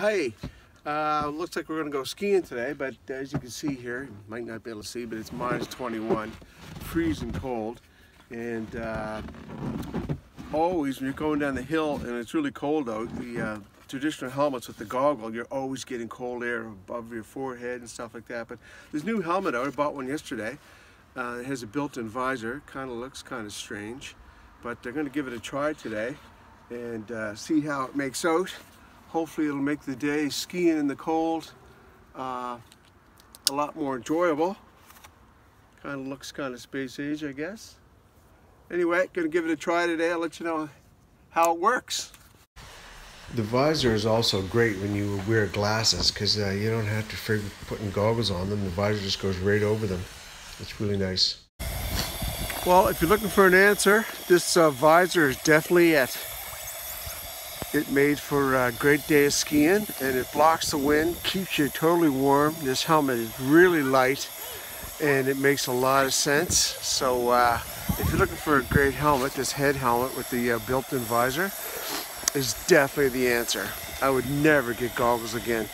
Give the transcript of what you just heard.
Hey, uh, looks like we're going to go skiing today, but as you can see here, you might not be able to see, but it's minus 21, freezing cold. And uh, always when you're going down the hill and it's really cold out, the uh, traditional helmets with the goggle, you're always getting cold air above your forehead and stuff like that. But this new helmet out, I bought one yesterday. Uh, it has a built-in visor, kind of looks kind of strange, but they're going to give it a try today and uh, see how it makes out. Hopefully it'll make the day skiing in the cold uh, a lot more enjoyable. Kind of looks kind of space age, I guess. Anyway, gonna give it a try today. I'll let you know how it works. The visor is also great when you wear glasses because uh, you don't have to figure putting goggles on them. The visor just goes right over them. It's really nice. Well, if you're looking for an answer, this uh, visor is definitely it. It made for a great day of skiing and it blocks the wind, keeps you totally warm. This helmet is really light and it makes a lot of sense. So uh, if you're looking for a great helmet, this head helmet with the uh, built-in visor is definitely the answer. I would never get goggles again.